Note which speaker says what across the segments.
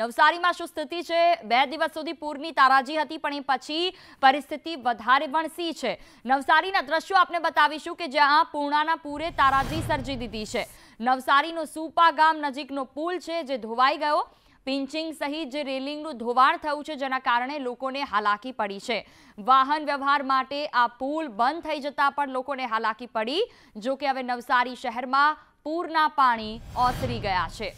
Speaker 1: નવસારીમાં શું સ્થિતિ છે? બે દિવસ સુધી પૂરની તારાજી હતી, પણ એ પછી પરિસ્થિતિ વધારે વણસી છે. નવસારીના દ્રશ્યો આપણે બતાવીશું કે જ્યાં પૂર્ણાના પૂરે તારાજી સર્જી દીધી છે. નવસારીનો સુપા ગામ નજીકનો પુલ છે જે ધોવાઈ ગયો. પિંચિંગ સહિત જે રેલિંગનું ધોવાણ થયું છે, જેના કારણે લોકોને હાલાકી પડી છે. વાહન વ્યવહાર માટે આ પુલ બંધ થઈ જતા પણ લોકોને હાલાકી પડી જો કે હવે નવસારી શહેરમાં પૂરના પાણી ઓસરી ગયા છે.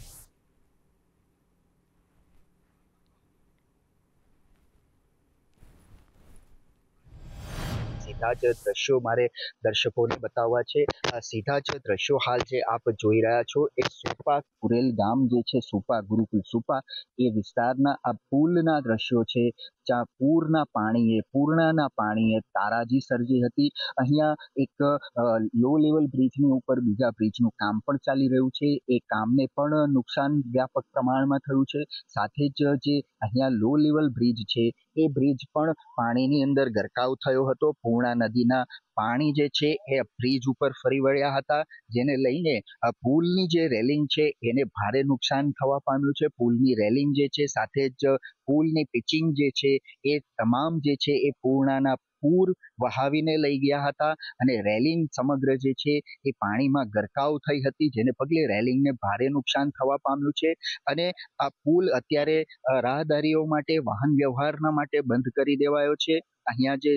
Speaker 2: સીધા જ દ્રશ્યો મારે દર્શકોને બતાવવા છે. સીધા જ દ્રશ્યો હાલ જે આપ જોઈ રહ્યા છો, એ સુપા કુરેલ ગામ જે છે, સુપા ગુરુકુલ સુપા, એ વિસ્તારના આ પુલના દ્રશ્યો છે. જ્યાં પૂરના પાણીએ, પૂર્ણાના પાણીએ તારાજી સર્જી હતી. અહીંયા એક લો લેવલ બ્રિજની ઉપર બીજા બ્રિજનું કામ પણ ચાલી રહ્યું છે. એ કામને પણ નુકસાન વ્યાપક પ્રમાણમાં થયું છે. સાથે જ જે અહીંયા લો લેવલ બ્રિજ છે, એ બ્રિજ પણ પાણીની અંદર ગરકાવ થયો હતો. પૂર્ણા નદીના પાણી જે છે એ બ્રિજ ઉપર ફરી વળ્યા હતા. જેને લઈને પુલની જે રેલિંગ છે એને ભારે નુકસાન થવા પામ્યું છે. પુલની રેલિંગ જે છે સાથે જ પુલની પિચિંગ જે છે એ તમામ જે છે એ પૂર્ણાના પૂર વહાવીને લઈ ગયા હતા અને રેલિંગ સમગ્ર જે છે એ પાણીમાં ગરકાવ થઈ હતી, જેને પગલે રેલિંગને ભારે નુકસાન થવા પામ્યું છે. અને આ પુલ અત્યારે રાહદારીઓ માટે, વાહન વ્યવહારના માટે બંધ કરી દેવાયો છે. અહીંયા જે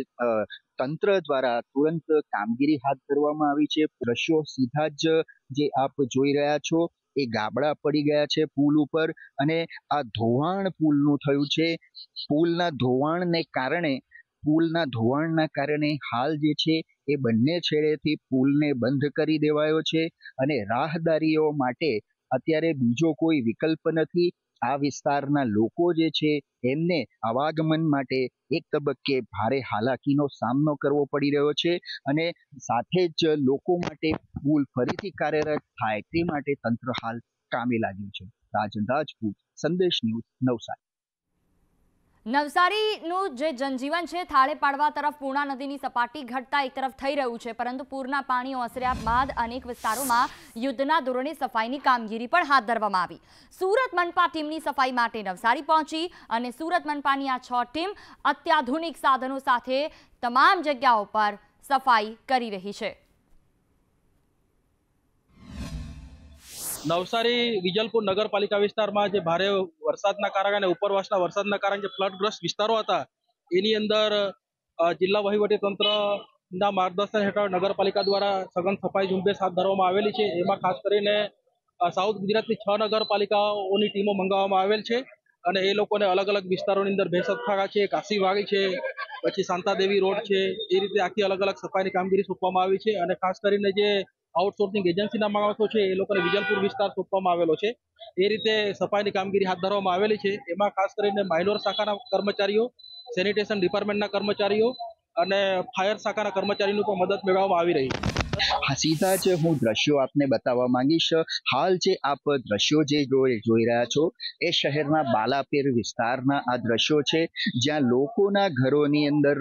Speaker 2: તંત્ર દ્વારા તુરંત કામગીરી હાથ ધરવામાં આવી છે. દ્રશ્યો સીધા જ જે આપ જોઈ રહ્યા છો એ ગાબડા પડી ગયા છે પુલ ઉપર અને આ ધોવાણ પુલનું થયું છે. પુલના ધોવાણને કારણે પુલના ધોવાણના કારણે હાલ જે છે એ બંને છેડેથી પુલને બંધ કરી દેવાયો છે અને રાહદારીઓ માટે અત્યારે બીજો કોઈ વિકલ્પ નથી. આ વિસ્તારના લોકો જે છે એમને આવાગમન માટે એક તબક્કે ભારે હાલાકીનો સામનો કરવો પડી રહ્યો છે અને સાથે જ લોકો માટે પુલ ફરીથી કાર્યરત થાય તે માટે તંત્ર હાલ કામે લાગ્યું છે. રાજન રાજપૂત સંદેશ ન્યૂઝ નવસારી.
Speaker 1: નવસારીનું જે જનજીવન છે થાળે પાડવા તરફ પૂર્ણા નદીની સપાટી ઘટતા એક તરફ થઈ રહ્યું છે, પરંતુ પૂરના પાણી ઓસર્યા બાદ અનેક વિસ્તારોમાં યુદ્ધના ધોરણે સફાઈની કામગીરી પણ હાથ ધરવામાં આવી. સુરત મનપા ટીમની સફાઈ માટે નવસારી પહોંચી અને સુરત મનપાની આ છ ટીમ અત્યાધુનિક સાધનો સાથે તમામ જગ્યાઓ પર સફાઈ કરી રહી છે.
Speaker 3: નવસારી વિજલપુર નગરપાલિકા વિસ્તારમાં જે ભારે વરસાદના કારણે ઉપરવાસના વરસાદના કારણે જે ફ્લડગ્રસ્ત વિસ્તારો હતા, એની અંદર જિલ્લા વહીવટી તંત્રના માર્ગદર્શન હેઠળ નગરપાલિકા દ્વારા સઘન સફાઈ ઝુંબેશ હાથ ધરવામાં આવેલી છે. એમાં ખાસ કરીને સાઉથ ગુજરાતની છ નગરપાલિકાઓની ટીમો મંગાવવામાં આવેલ છે અને એ લોકોને અલગ અલગ વિસ્તારોની અંદર ભેસતખાડા છે કાશીવાડી છે, પછી શાંતાદેવી રોડ છે, એ રીતે આખી અલગ અલગ સફાઈની કામગીરી સોંપવામાં આવી છે અને ખાસ કરીને જે આઉટસોર્સિંગ એજન્સીના માણસો છે, એ લોકોને વિજલપુર વિસ્તાર સોંપવામાં આવેલો છે. એ રીતે સફાઈની કામગીરી હાથ ધરવામાં આવેલી છે. એમાં ખાસ કરીને માઇલોર શાખાના કર્મચારીઓ સેનિટેશન ડિપાર્ટમેન્ટના કર્મચારીઓ અને ફાયર શાખાના કર્મચારીનું પણ મદદ મેળવવામાં આવી રહી છે.
Speaker 2: સીધા જ હું દ્રશ્યો આપને બતાવવા માંગીશ. હાલ જે આપ દ્રશ્યો જે જોઈ રહ્યા છો, એ શહેરના બાલાપીર વિસ્તારના આ દ્રશ્યો છે, જ્યાં લોકોના ઘરોની અંદર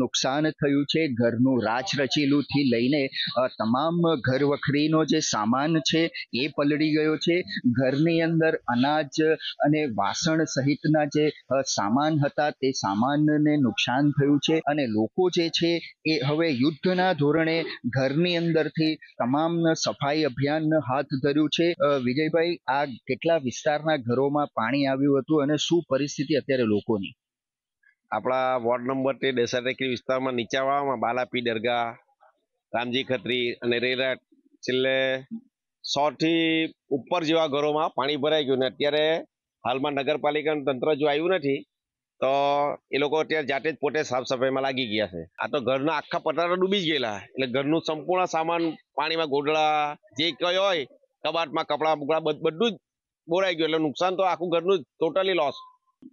Speaker 2: નુકસાન થયું છે, ઘરનું રાચ રચેલું થી લઈને તમામ ઘર વખરીનો જે સામાન છે, એ પલળી ગયો છે. ઘરની અંદર અનાજ અને વાસણ સહિતના જે સામાન હતા, તે સામાનને નુકસાન થયું છે અને લોકો જે છે, એ હવે યુદ્ધના ધોરણે ઘરની અંદરથી તમામ સફાઈ અભિયાન હાથ ધર્યું છે. વિજયભાઈ, આ કેટલા વિસ્તારના ઘરોમાં પાણી આવ્યું હતું અને શું પરિસ્થિતિ અત્યારે લોકોની?
Speaker 4: આપણા વોર્ડ નંબર તે દેસાટેકરી વિસ્તારમાં નીચાવાળામાં બાલાપી દરગાહ, રામજી ખત્રી અને રેરા છેલ્લે સો થી ઉપર જેવા ઘરોમાં પાણી ભરાઈ ગયું ને અત્યારે હાલમાં નગરપાલિકાનું તંત્ર જો આવ્યું નથી તો એ લોકો અત્યારે જાતે જ પોતે સાફ સફાઈમાં લાગી ગયા છે. આ તો ઘરના આખા પટારા ડૂબી જ ગયેલા એટલે ઘરનું સંપૂર્ણ સામાન, પાણીમાં ગોડળા જે કઈ હોય, કબાટમાં કપડા બુકડા બધું જ બોરાઈ ગયું. એટલે નુકસાન તો આખું ઘરનું ટોટલી લોસ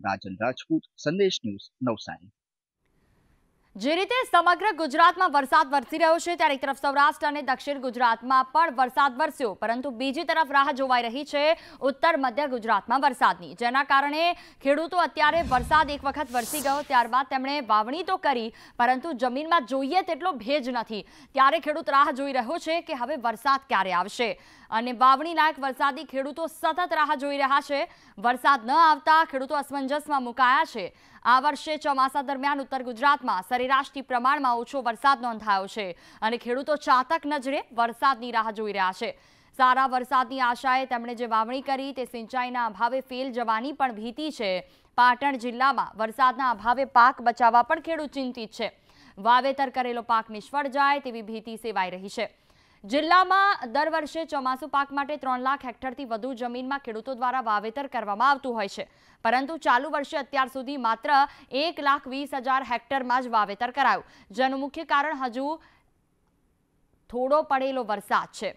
Speaker 2: રાજન રાજપૂત, સંદેશ ન્યૂઝ નવસારી.
Speaker 1: જે રીતે સમગ્ર ગુજરાતમાં વરસાદ વરસી રહ્યો છે, ત્યારે એક તરફ સૌરાષ્ટ્ર અને દક્ષિણ ગુજરાતમાં પણ વરસાદ વરસ્યો, પરંતુ બીજી તરફ રાહ જોવાઈ રહી છે ઉત્તર મધ્ય ગુજરાતમાં વરસાદની, જેના કારણે ખેડૂતો અત્યારે વરસાદ એક વખત વરસી ગયો, ત્યારબાદ તેમણે વાવણી તો કરી, પરંતુ જમીનમાં જોઈએ તેટલો ભેજ નથી. ત્યારે ખેડૂત રાહ જોઈ રહ્યો છે કે હવે વરસાદ ક્યારે આવશે. અને વાવણી લાયક વરસાદી ખેડૂતો સતત રાહ જોઈ રહ્યા છે. વરસાદ ન આવતા ખેડૂતો અસમંજસમાં મુકાયા છે. આ વર્ષે ચોમાસા દરમિયાન ઉત્તર ગુજરાતમાં સરેરાશથી પ્રમાણમાં ઓછો વરસાદ નોંધાયો છે અને ખેડૂતો ચાતક નજરે વરસાદની રાહ જોઈ રહ્યા છે. સારા વરસાદની આશાએ તેમણે જે વાવણી કરી તે સિંચાઈના અભાવે ફેલ જવાની પણ ભીતિ છે. પાટણ જિલ્લામાં વરસાદના અભાવે પાક બચાવવા પણ ખેડૂત ચિંતિત છે. વાવેતર કરેલો પાક નિષ્ફળ જાય તેવી ભીતિ સેવાઈ રહી છે. જિલ્લામાં દર વર્ષે ચોમાસુ પાક માટે ત્રણ લાખ હેક્ટરથી વધુ જમીનમાં ખેડૂતો દ્વારા વાવેતર કરવામાં આવતું હોય છે. પરંતુ ચાલુ વર્ષે અત્યાર સુધી માત્ર એક લાખ વીસ હજાર હેક્ટરમાં જ વાવેતર કરાયું. જેનું મુખ્ય કારણ હજુ થોડો પડેલો વરસાદ છે.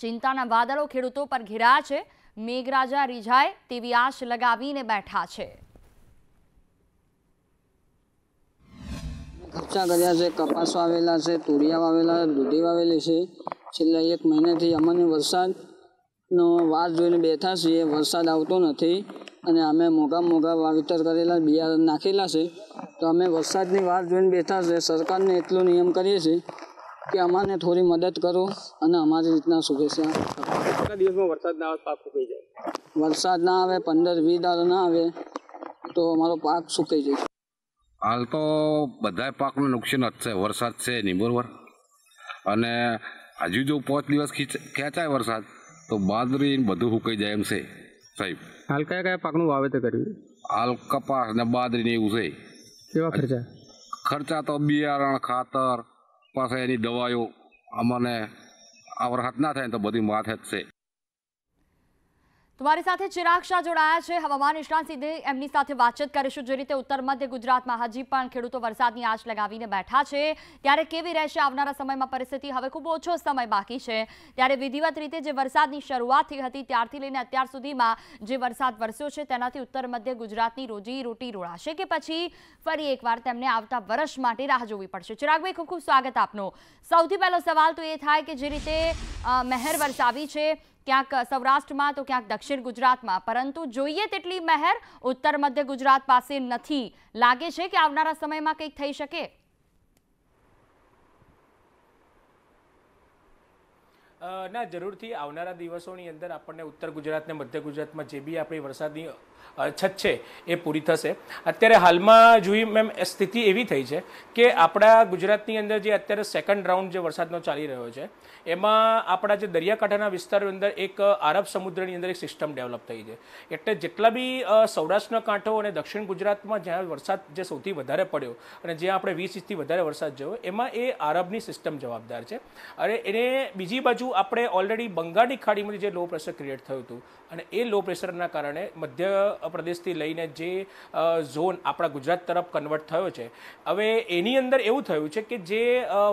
Speaker 1: ચિંતાના વાદળો ખેડૂતો પર ઘેરા છે. મેઘરાજા રીઝાય તેવી આશ લગાવીને બેઠા છે.
Speaker 5: ખર્ચા કર્યા છે કપાસ વાવેલા છે તુરિયા વાવેલા દૂધી વાવેલી છે. છેલ્લા એક મહિનાથી અમને વરસાદનો વાત જોઈને બેઠા છીએ વરસાદ આવતો નથી અને અમે મોગા મોગા વાવેતર કરેલા બિયારણ નાખેલા છે. તો અમે વરસાદની વાત જોઈને બેઠા છે સરકારને એટલો નિયમ કરીએ છીએ કે અમાને થોડી મદદ કરો અને અમારી રીતના શુભેચ્છા
Speaker 6: કેટલા દિવસમાં વરસાદ ના આવે પાક સુકાઈ જાય?
Speaker 5: વરસાદ ના આવે પંદર વીસ દાડો ના આવે તો અમારો પાક સુકાઈ જાય.
Speaker 7: હાલ તો બધા પાકનું નુકસાન જ છે વરસાદ છે નહીં બરાબર? અને હજુ જો પાંચ દિવસ ખીચ- ખેંચાય વરસાદ તો બાજરી બધું સુકાઈ જાય એમ છે સાહેબ.
Speaker 6: હાલ કયા કયા પાકનું વાવેતર કર્યું?
Speaker 7: હાલ કપાસ ને બાજરી ને એવું છે.
Speaker 6: કેવા ખર્ચા?
Speaker 7: ખર્ચા તો બિયારણ ખાતર પાસે એની દવાઓ અમને આ વરસાદ ના થાય તો બધી માથે જ છે.
Speaker 1: તમારી સાથે ચિરાગ શાહ જોડાયા છે. હવામાન નિષ્ણાંત સીધે એમની સાથે વાતચીત કરીશું. જે રીતે ઉત્તર મધ્ય ગુજરાતમાં હજી પણ ખેડૂતો વરસાદની આશ લગાવીને બેઠા છે. ત્યારે કેવી રહેશે આવનારા સમયમાં પરિસ્થિતિ? હવે ખૂબ ઓછો સમય બાકી છે. ત્યારે વિધિવત રીતે જે વરસાદની શરૂઆત થઈ હતી, ત્યારથી લઈને અત્યાર સુધીમાં જે વરસાદ વરસ્યો છે, તેનાથી ઉત્તર મધ્ય ગુજરાતની રોજી રોટી રોડાશે કે પછી ફરી એકવાર તેમને આવતા વર્ષ માટે રાહ જોવી પડશે? ચિરાગભાઈ ખૂબ ખૂબ સ્વાગત આપનો. સૌથી પહેલો સવાલ તો એ થાય કે જે રીતે મહેર વરસાવી છે ક્યાંક સૌરાષ્ટ્રમાં, તો ક્યાંક દક્ષિણ ગુજરાતમાં. પરંતુ જોઈએ તેટલી મહેર ઉત્તર મધ્ય ગુજરાત પાસે નથી. લાગે છે કે આવનારા સમયમાં કંઈક થઈ શકે?
Speaker 8: ના, જરૂરથી આવનારા દિવસોની અંદર આપણને ઉત્તર ગુજરાત ને મધ્ય ગુજરાતમાં જે બી આપણી વરસાદની અછત છે, એ પૂરી થશે. અત્યારે હાલમાં જોઈ મેમ સ્થિતિ એવી થઈ છે કે આપણા ગુજરાતની અંદર જે અત્યારે સેકન્ડ રાઉન્ડ જે વરસાદનો ચાલી રહ્યો છે, એમાં આપણા જે દરિયાકાંઠાના વિસ્તારની અંદર એક આરબ સમુદ્રની અંદર એક સિસ્ટમ ડેવલપ થઈ છે. એટલે જેટલા બી સૌરાષ્ટ્રનો કાંઠો અને દક્ષિણ ગુજરાતમાં જ્યાં વરસાદ જે સૌથી વધારે પડ્યો અને જ્યાં આપણે વીસ ઇંચથી વધારે વરસાદ જોયો, એમાં એ આરબની સિસ્ટમ જવાબદાર છે. અને એને બીજી બાજુ આપણે ઓલરેડી બંગાળની ખાડીમાંથી જે લો પ્રેશર ક્રિએટ થયું હતું અને એ લો પ્રેશરના કારણે મધ્ય પ્રદેશથી લઈને જે ઝોન આપણા ગુજરાત તરફ કન્વર્ટ થયો છે, હવે એની અંદર એવું થયું છે કે જે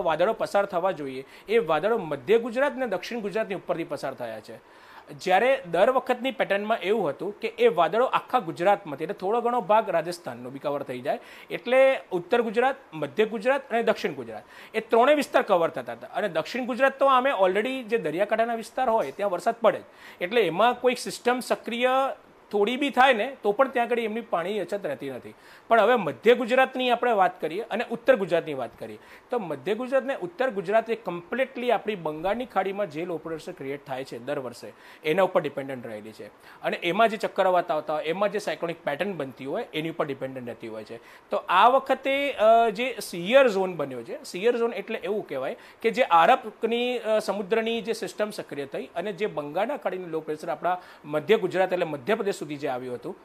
Speaker 8: વાદળો પસાર થવા જોઈએ, એ વાદળો મધ્ય ગુજરાત અને દક્ષિણ ગુજરાતની ઉપરથી પસાર થયા છે. જ્યારે દર વખતની પેટર્નમાં એવું હતું કે એ વાદળો આખા ગુજરાતમાંથી, એટલે થોડો ઘણો ભાગ રાજસ્થાનનો બી કવર થઈ જાય, એટલે ઉત્તર ગુજરાત, મધ્ય ગુજરાત અને દક્ષિણ ગુજરાત. એ ત્રણેય વિસ્તાર કવર થતા હતા. અને દક્ષિણ ગુજરાત તો અમે ઓલરેડી જે દરિયાકાંઠાના વિસ્તાર હોય, ત્યાં વરસાદ પડે એટલે એમાં કોઈ સિસ્ટમ સક્રિય થોડી બી થાય ને, તો પણ ત્યાં આગળ એમની પાણીની અછત રહેતી નથી. પણ હવે મધ્ય ગુજરાતની આપણે વાત કરીએ અને ઉત્તર ગુજરાતની વાત કરીએ, તો મધ્ય ગુજરાત ને ઉત્તર ગુજરાત એ કમ્પ્લીટલી આપણી બંગાળની ખાડીમાં જે લો ક્રિએટ થાય છે દર વર્ષે. એના ઉપર ડિપેન્ડન્ટ રહેલી છે. અને એમાં જે ચક્કરવાત આવતા હોય, એમાં જે સાયક્લોનિક પેટર્ન બનતી હોય, એની ઉપર ડિપેન્ડન્ટ રહેતી હોય છે. તો આ વખતે જે સિયર ઝોન બન્યો છે સિયર ઝોન એટલે એવું કહેવાય કે જે આરબની સમુદ્રની જે સિસ્ટમ સક્રિય થઈ અને જે બંગાળના ખાડીનું લો પ્રેશર આપણા મધ્ય ગુજરાત એટલે મધ્યપ્રદેશ સુધી જે આવ્યું હતું.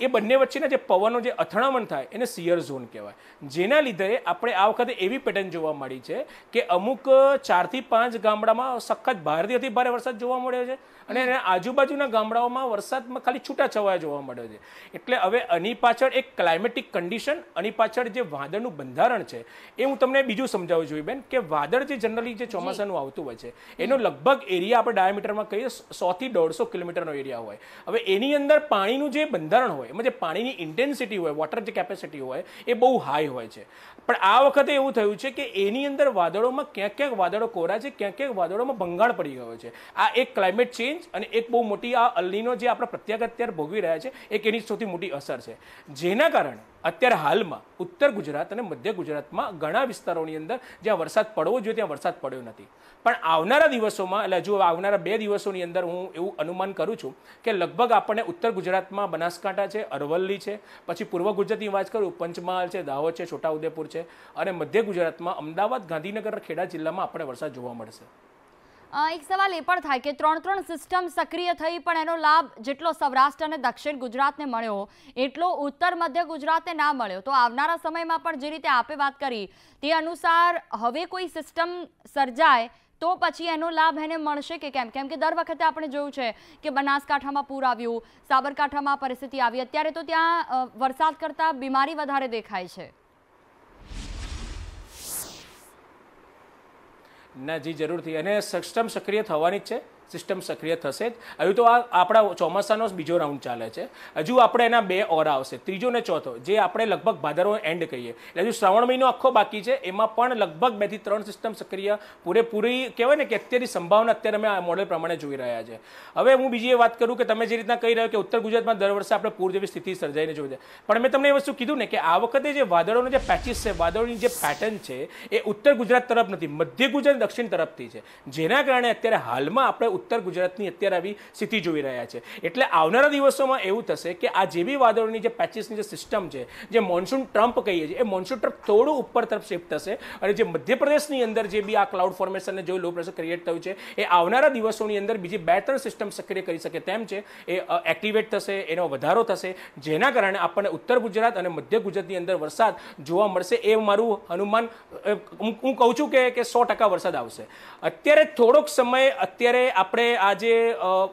Speaker 8: એ બંને વચ્ચેના જે પવનો, જે અથડામણ થાય, એને સિયર ઝોન કહેવાય. જેના લીધે આપણે આ વખતે એવી પેટર્ન જોવા મળી છે કે અમુક ચારથી પાંચ ગામડામાં સખત ભારેથી અતિ ભારે વરસાદ જોવા મળ્યો છે અને એના આજુબાજુના ગામડાઓમાં વરસાદમાં ખાલી છૂટા છવાયા જોવા મળ્યો છે. એટલે હવે આની પાછળ એક ક્લાઇમેટિક કન્ડિશન આની પાછળ જે વાદળનું બંધારણ છે, એ હું તમને બીજું સમજાવું જોઈએ બેન, કે વાદળ જે જનરલી જે ચોમાસાનું આવતું હોય છે, એનો લગભગ એરિયા આપણે ડાયામીટરમાં કહીએ સોથી દોઢસો કિલોમીટરનો એરિયા હોય. હવે એની અંદર પાણીનું જે બંધારણ હોય હોય. એમાં જે પાણીની ઇન્ટેન્સિટી હોય વોટર જે કેપેસિટી હોય, એ બહુ હાઈ હોય છે. પણ આ વખતે એવું થયું છે કે એની અંદર વાદળોમાં ક્યાંક ક્યાંક વાદળો કોરા છે ક્યાંક ક્યાંક વાદળોમાં ભંગાણ પડી ગયો છે. આ એક ક્લાઇમેટ ચેન્જ અને એક બહુ મોટી આ અલ્લીનો જે આપણે પ્રત્યાઘાત અત્યારે ભોગવી રહ્યા છે, એક એની સૌથી મોટી અસર છે. જેના કારણે અત્યારે હાલમાં ઉત્તર ગુજરાત અને મધ્ય ગુજરાતમાં ઘણા વિસ્તારોની અંદર જ્યાં વરસાદ પડવો જોઈએ, ત્યાં વરસાદ પડ્યો નથી. પણ આવનારા દિવસોમાં, એટલે હજુ આવનારા બે દિવસોની અંદર હું એવું અનુમાન કરું છું કે લગભગ આપણને ઉત્તર ગુજરાતમાં બનાસકાંઠા છે, અરવલ્લી છે, પછી પૂર્વ ગુજરાતની વાત કરું, પંચમહાલ છે, દાહોદ છે, છોટાઉદેપુર છે અને મધ્ય ગુજરાતમાં અમદાવાદ, ગાંધીનગર, ખેડા જિલ્લામાં આપણે વરસાદ જોવા મળશે.
Speaker 1: એક સવાલ એ પણ થાય કે ત્રણ ત્રણ સિસ્ટમ સક્રિય થઈ પણ એનો લાભ જેટલો સૌરાષ્ટ્ર અને દક્ષિણ ગુજરાતને મળ્યો, એટલો ઉત્તર મધ્ય ગુજરાતને ના મળ્યો. તો આવનારા સમયમાં પણ જે રીતે આપે વાત કરી, તે અનુસાર હવે કોઈ સિસ્ટમ સર્જાય તો પછી એનો લાભ એને મળશે કે કેમ? કેમ કે દર વખતે આપણે જોયું છે કે બનાસકાંઠામાં પૂર આવ્યું, સાબરકાંઠામાં પરિસ્થિતિ આવી. અત્યારે તો ત્યાં વરસાદ કરતાં બીમારી વધારે દેખાય છે.
Speaker 8: ના જી જરૂરથી. અને સક્ષમ સક્રિય થવાની જ છે. સિસ્ટમ સક્રિય થશે જ. હજુ તો આ આપણા ચોમાસાનો બીજો રાઉન્ડ ચાલે છે. હજુ આપણે એના બે ઓર આવશે. ત્રીજો ને ચોથો, જે આપણે લગભગ ભાદરવો એન્ડ કહીએ. એટલે હજુ શ્રાવણ મહિનો આખો બાકી છે. એમાં પણ લગભગ બેથી ત્રણ સિસ્ટમ સક્રિય, પૂરેપૂરી કહેવાય ને કે અત્યારની સંભાવના અત્યારે અમે આ મોડેલ પ્રમાણે જોઈ રહ્યા છે. હવે હું બીજી એ વાત કરું કે તમે જે રીતના કહી રહ્યો કે ઉત્તર ગુજરાતમાં દર વર્ષે આપણે પૂર જેવી સ્થિતિ સર્જાઈને જોઈ છે. પણ મેં તમને એ વસ્તુ કીધું ને કે આ વખતે જે વાદળોનો જે પેચિસ છે, વાદળોની જે પેટર્ન છે, એ ઉત્તર ગુજરાત તરફ નથી, મધ્ય ગુજરાત દક્ષિણ તરફથી છે. જેના કારણે અત્યારે હાલમાં આપણે ઉત્તર ગુજરાતની અત્યારે આવી સ્થિતિ જોઈ રહ્યા છે. એટલે આવનારા દિવસોમાં એવું થશે કે આ જે બી વાદળોની જે પેચીસની જે સિસ્ટમ છે, જે મોન્સૂન ટ્રમ્પ કહીએ છીએ, એ મોન્સૂન ટ્રમ્પ થોડું ઉપર તરફ શિફ્ટ થશે અને જે મધ્યપ્રદેશની અંદર જે બી આ ક્લાઉડ ફોર્મેશન જોઈ લો પ્રેશર ક્રિએટ થયું છે, એ આવનારા દિવસોની અંદર બીજી બે ત્રણ સિસ્ટમ સક્રિય કરી શકે તેમ છે, એ એક્ટિવેટ થશે, એનો વધારો થશે. જેના કારણે આપણને ઉત્તર ગુજરાત અને મધ્ય ગુજરાતની અંદર વરસાદ જોવા મળશે એ મારું હનુમાન હું કહું છું કે સો ટકા વરસાદ આવશે. અત્યારે થોડોક સમય, અત્યારે આપણે આજે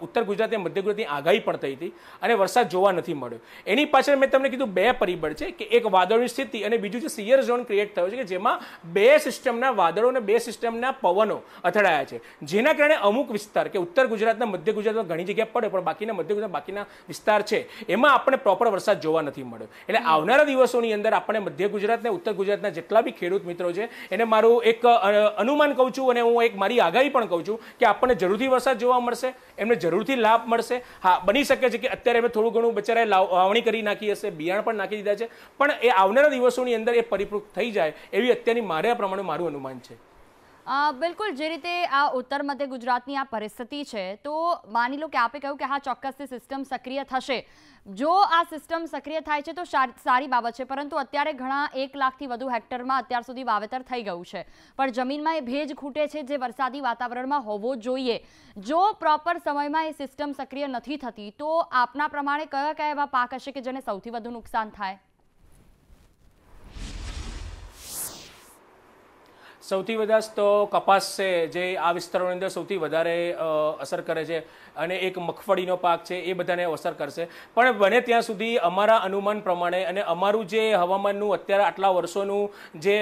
Speaker 8: ઉત્તર ગુજરાત મધ્ય ગુજરાતની આગાહી પણ થઈ હતી અને વરસાદ જોવા નથી મળ્યો. એની પાછળ મેં તમને કીધું બે પરિબળ છે, કે એક વાદળની સ્થિતિ અને બીજું છે સિયર ઝોન ક્રિએટ થયો છે, કે જેમાં બે સિસ્ટમના વાદળો અને બે સિસ્ટમના પવનો અથડાયા છે. જેના કારણે અમુક વિસ્તાર, કે ઉત્તર ગુજરાતના મધ્ય ગુજરાતમાં ઘણી જગ્યાએ પડે પણ બાકીના મધ્ય ગુજરાત બાકીના વિસ્તાર છે, એમાં આપણે પ્રોપર વરસાદ જોવા નથી મળ્યો. એટલે આવનારા દિવસોની અંદર આપણે મધ્ય ગુજરાત ને ઉત્તર ગુજરાતના જેટલા બી ખેડૂત મિત્રો છે, એને મારું એક અનુમાન કહું છું અને હું એક મારી આગાહી પણ કહું છું કે આપણને જરૂરથી વરસાદ જોવા મળશે, એમને જરૂરથી લાભ મળશે. હા, બની શકે છે કે અત્યારે એમને થોડું ઘણું બચારાએ વાવણી કરી નાખી હશે બિયાણ પણ નાખી દીધા છે, પણ એ આવનારા દિવસોની અંદર એ પરિપૂર્ણ થઈ જાય એવી અત્યારની મારે આ પ્રમાણે મારું અનુમાન છે.
Speaker 1: બિલકુલ, જે રીતે આ ઉત્તર મધ્ય ગુજરાતની આ પરિસ્થિતિ છે, તો માની લો કે આપે કહ્યું કે હા, ચોક્કસથી સિસ્ટમ સક્રિય થશે. જો આ સિસ્ટમ સક્રિય થાય છે, તો સારી બાબત છે, પરંતુ અત્યારે ઘણા એક લાખથી વધુ હેક્ટરમાં અત્યાર સુધી વાવેતર થઈ ગયું છે. પણ જમીનમાં એ ભેજ ખૂટે છે જે વરસાદી વાતાવરણમાં હોવો જોઈએ. જો પ્રોપર સમયમાં એ સિસ્ટમ સક્રિય નથી થતી, તો આપના પ્રમાણે કયા કયા એવા પાક હશે કે જેને સૌથી વધુ નુકસાન થાય?
Speaker 8: સૌથી વધારે તો કપાસ છે જે આ વિસ્તારોની અંદર સૌથી વધારે અસર કરે છે. અને એક મગફળીનો પાક છે, એ બધાને અસર કરશે. પણ બને ત્યાં સુધી અમારા અનુમાન પ્રમાણે અને અમારું જે હવામાનનું અત્યારે આટલા વર્ષોનું જે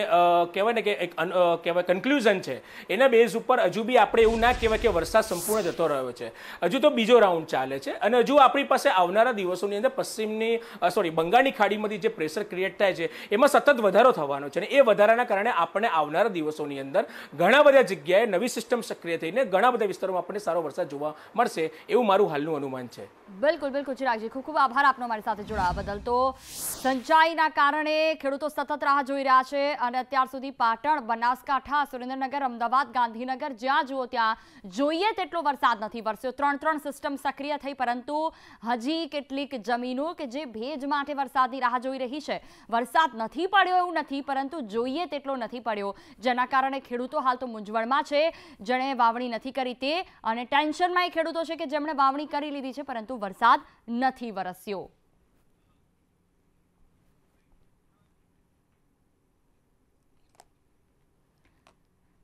Speaker 8: કહેવાય ને કે એક કહેવાય કન્ક્લુઝન છે, એના બેઝ ઉપર હજુ બી આપણે એવું ના કહેવાય કે વરસાદ સંપૂર્ણ જતો રહ્યો છે. હજુ તો બીજો રાઉન્ડ ચાલે છે અને હજુ આપણી પાસે આવનારા દિવસોની અંદર પશ્ચિમની સોરી બંગાળની ખાડીમાંથી જે પ્રેશર ક્રિએટ થાય છે, એમાં સતત વધારો થવાનો છે અને એ વધારાના કારણે આપણને આવનારા દિવસોની અંદર ઘણા બધા જગ્યાએ નવી સિસ્ટમ સક્રિય થઈને ઘણા બધા વિસ્તારોમાં આપણને સારો વરસાદ જોવા મળશે. એવું મારું હાલનું અનુમાન છે.
Speaker 1: બિલકુલ બિલકુલ. ચિરાગજી ખૂબ ખૂબ આભાર આપનો મારી સાથે જોડાવા બદલ. તો સિંચાઈના કારણે ખેડૂતો સતત રાહ જોઈ રહ્યા છે અને અત્યાર સુધી પાટણ, બનાસકાંઠા, સુરેન્દ્રનગર, અમદાવાદ, ગાંધીનગર જ્યાં જુઓ ત્યાં જોઈએ તેટલો વરસાદ નથી. વરસ્યો ત્રણ ત્રણ સિસ્ટમ સક્રિય થઈ, પરંતુ હજી કેટલીક જમીનો કે જે ભેજ માટે વરસાદની રાહ જોઈ રહી છે, વરસાદ નથી પડ્યો એવું નથી, પરંતુ જોઈએ તેટલો નથી પડ્યો. જેના કારણે ખેડૂતો હાલ તો મૂંઝવણમાં છે. જેણે વાવણી નથી કરી તે, અને ટેન્શનમાં એ ખેડૂતો છે કે જેમણે વાવણી કરી લીધી છે, પરંતુ વરસાદ નથી વરસ્યો.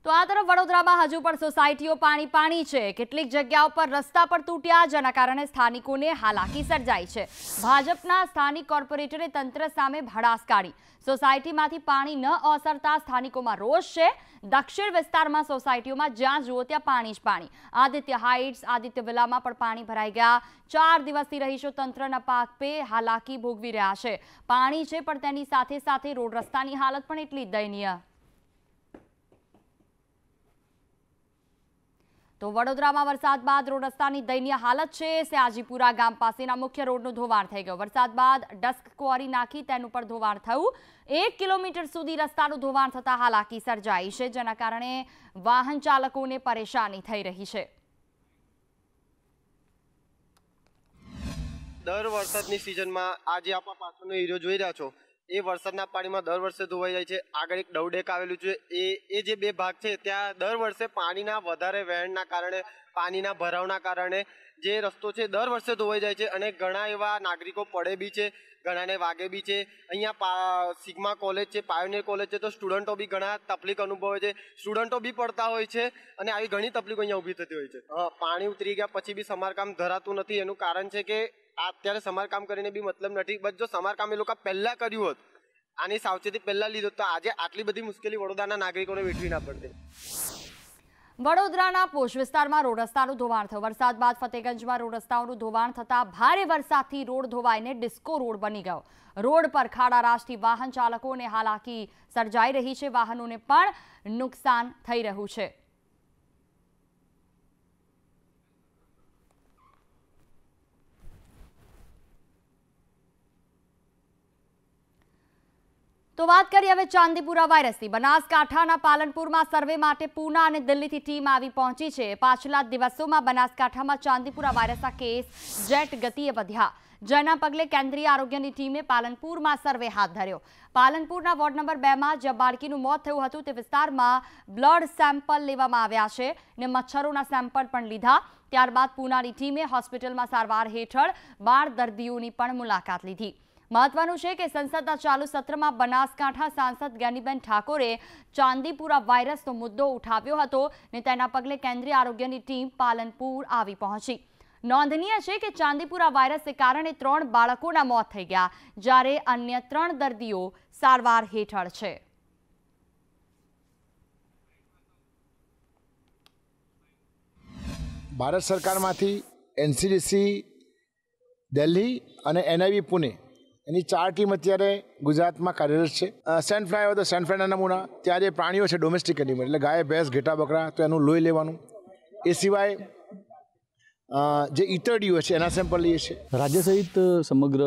Speaker 1: તો આ તરફ વડોદરામાં હજુ પણ સોસાયટીઓ પાણી પાણી છે. કેટલીક જગ્યાઓ પર રસ્તા પર તૂટ્યા, જેના કારણે સ્થાનિકોને હાલાકી સર્જાઈ છે. ભાજપના સ્થાનિક કોર્પોરેટરે તંત્ર સામે ભડાસ કાઢી. સોસાયટીમાંથી પાણી ન ઓસરતા સ્થાનિકોમાં રોષ છે. દક્ષિણ વિસ્તારમાં સોસાયટીઓમાં જ્યાં જુઓ ત્યાં પાણી જ પાણી. આદિત્ય હાઇટ્સ, આદિત્ય વિલામાં પણ પાણી ભરાઈ ગયા. ચાર દિવસથી રહીશો તંત્રના પાક પે હાલાકી ભોગવી રહ્યા છે. પાણી છે, પણ તેની સાથે સાથે રોડ રસ્તાની હાલત પણ એટલી દયનીય. તો વડોદરામાં વરસાદ બાદ રોડ રસ્તાની દયનીય હાલત છે. સયાજીપુરા ગામ પાસેના મુખ્ય રોડનું ધોવાણ થઈ ગયું. વરસાદ બાદ ડસ્ક ક્વોરી નાખી તેનું પણ ધોવાણ થયું. એક કિલોમીટર સુધી રસ્તાનું ધોવાણ થતા હાલાકી સર્જાઈ છે, જેના કારણે વાહન ચાલકોને પરેશાની થઈ રહી છે.
Speaker 9: દર વરસાદની સિઝનમાં આજે આપણા પાછળનો એરિયો જોઈ રહ્યા છો. એ વરસાદના પાણીમાં દર વર્ષે ધોવાઈ જાય છે. આગળ એક ડવડેક આવેલું છે. એ એ જે બે ભાગ છે, ત્યાં દર વર્ષે પાણીના વધારે વહેણના કારણે, પાણીના ભરાવના કારણે જે રસ્તો છે, દર વર્ષે ધોવાઈ જાય છે અને ઘણા એવા નાગરિકો પડે બી છે, ઘણાને વાગે બી છે. અહીંયા પા, સિગ્મા કોલેજ છે, પાયોનિયર કોલેજ છે, તો સ્ટુડન્ટો બી ઘણા તકલીફ અનુભવે છે. સ્ટુડન્ટો બી પડતા હોય છે અને આવી ઘણી તકલીફો અહીંયા ઊભી થતી હોય છે. પાણી ઉતરી ગયા પછી બી સમારકામ ધરાતું નથી. એનું કારણ છે કે અત્યારે સમારકામ કરીને બી મતલબ નથી. બસ જો સમારકામ એ લોકો પહેલા કર્યું હોત, આની સાવચેતી પહેલા લીધો તો આજે આટલી બધી મુશ્કેલી વડોદરાના નાગરિકોને વેઠવી ના પડતી.
Speaker 1: વડોદરાના પોશ વિસ્તારમાં રોડ રસ્તાનું ધોવાણ થયું. વરસાદ બાદ ફતેગંજમાં રોડ રસ્તાઓનું ધોવાણ થતા ભારે વરસાદથી રોડ ધોવાઈને ડિસ્કો રોડ બની ગયો. રોડ પર ખાડા રાશથી વાહન ચાલકોને હાલાકી સર્જાઈ રહી છે. વાહનોને પણ નુકસાન થઈ રહ્યું છે. તો વાત કરીએ હવે ચાંદીપુરા વાયરસની. બનાસકાંઠાના પાલનપુરમાં સર્વે માટે પૂના અને દિલ્હીથી ટીમ આવી પહોંચી છે. પાછલા દિવસોમાં બનાસકાંઠામાં ચાંદીપુરા વાયરસના કેસ જેટ ગતિએ વધ્યા. જેના પગલે કેન્દ્રીય આરોગ્યની ટીમે પાલનપુરમાં સર્વે હાથ ધર્યો. પાલનપુરના વોર્ડ નંબર બેમાં જ્યાં બાળકીનું મોત થયું હતું તે વિસ્તારમાં બ્લડ સેમ્પલ લેવામાં આવ્યા છે ને મચ્છરોના સેમ્પલ પણ લીધા. ત્યારબાદ પૂનાની ટીમે હોસ્પિટલમાં સારવાર હેઠળ બાળ દર્દીઓની પણ મુલાકાત લીધી. મહત્વનું છે કે સંસદના ચાલુ સત્રમાં બનાસકાંઠા સાંસદ જ્ઞાનીબેન ઠાકોરે ચાંદીપુરા વાયરસનો મુદ્દો ઉઠાવ્યો હતો ને તેના પગલે કેન્દ્રીય આરોગ્યની ટીમ પાલનપુર આવી પહોંચી. નોંધનીય છે કે ચાંદીપુરા વાયરસને કારણે ત્રણ બાળકોના મોત થઈ ગયા, જ્યારે અન્ય ત્રણ દર્દીઓ સારવાર હેઠળ છે.
Speaker 10: ભારત સરકારમાંથી એનસીડીસી, દિલ્હી અને એનઆઈવી પુણે એની ચાર ટીમ અત્યારે ગુજરાતમાં કાર્યરત છે. સેન્ટ ફ્લાય હોય તો સેન્ટ ફ્લાયના નમૂના. ત્યાં જે પ્રાણીઓ છે ડોમેસ્ટિક એનિમલ એટલે ગાય, ભેંસ, ઘેટા, બકરા, તો એનું લોહી લેવાનું. એ સિવાય જે ઈતરડીઓ છે, એના સેમ્પલ લઈએ છીએ.
Speaker 11: રાજ્ય સહિત સમગ્ર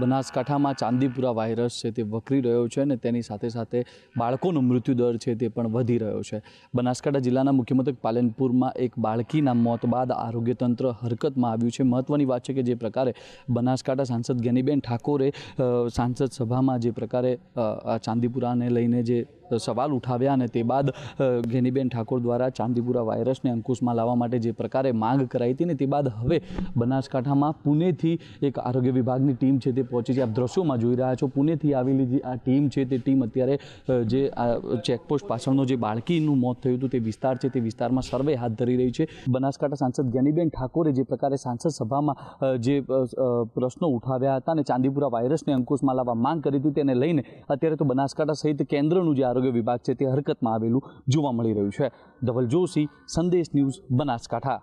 Speaker 11: બનાસકાંઠામાં ચાંદીપુરા વાયરસ છે તે વકરી રહ્યો છે અને તેની સાથે સાથે બાળકોનો મૃત્યુદર છે તે પણ વધી રહ્યો છે. બનાસકાંઠા જિલ્લાના મુખ્ય મથક પાલનપુરમાં એક બાળકીના મોત બાદ આરોગ્ય તંત્ર હરકતમાં આવ્યું છે. મહત્વની વાત છે કે જે પ્રકારે બનાસકાંઠા સાંસદ જ્ઞાનીબેન ઠાકોરે સાંસદ સભામાં જે પ્રકારે ચાંદીપુરાને લઈને જે સવાલ ઉઠાવ્યા અને તે બાદ ઘેનીબેન ઠાકોર દ્વારા ચાંદીપુરા વાયરસને અંકુશમાં લાવવા માટે જે પ્રકારે માંગ કરાઈ હતી ને તે બાદ હવે બનાસકાંઠામાં પુણેથી એક આરોગ્ય વિભાગની ટીમ છે તે પહોંચી છે. આપ દ્રશ્યોમાં જોઈ રહ્યા છો, પુણેથી આવેલી જે આ ટીમ છે તે ટીમ અત્યારે જે આ ચેકપોસ્ટ પાછળનો જે બાળકીનું મોત થયું હતું તે વિસ્તાર છે તે વિસ્તારમાં સર્વે હાથ ધરી રહી છે. બનાસકાંઠા સાંસદ જ્ઞાનીબેન ઠાકોરે જે પ્રકારે સાંસદ સભામાં જે પ્રશ્નો ઉઠાવ્યા હતા અને ચાંદીપુરા વાયરસને અંકુશમાં લાવવા માંગ કરી હતી તેને લઈને અત્યારે તો બનાસકાંઠા સહિત કેન્દ્રનું જે આરોગ્ય વિભાગ છે તે હરકતમાં આવેલું જોવા મળી રહ્યું છે. ધવલ જોશી સંદેશ ન્યૂઝ, બનાસકાંઠા.